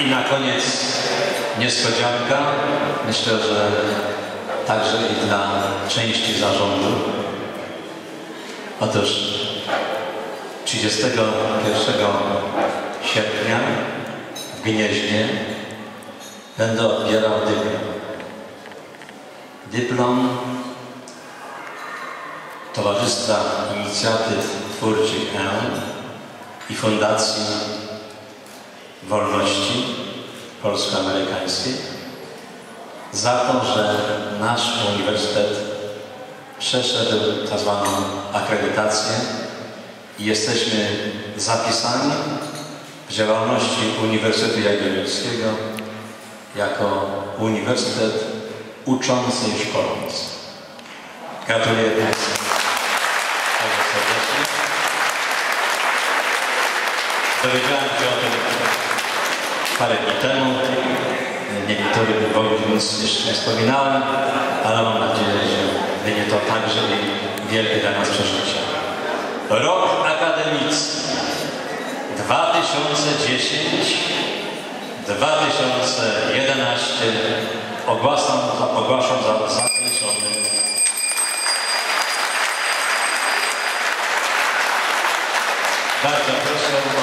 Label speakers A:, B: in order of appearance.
A: I na koniec niespodzianka. Myślę, że także i dla części zarządu. Otóż 31 sierpnia w Gnieźnie będę odbierał dyplom. Dyplom Towarzystwa Inicjatyw Twórczych EON i Fundacji Wolności Polsko-Amerykańskiej za to, że nasz uniwersytet przeszedł tak zwaną akredytację i jesteśmy zapisani w działalności Uniwersytetu Jagiellońskiego jako Uniwersytet Uczący i Szkolący. Gratuluję Państwu serdecznie. Dowiedziałem się o tym parę dni temu. Niektórych bowiem nic jeszcze nie wspominałem, ale mam nadzieję, że będzie to także i wielkie dla nas przeżycie. Rok akademicki 2010-2011 ogłaszam, ogłaszam za zakończony. Bardzo proszę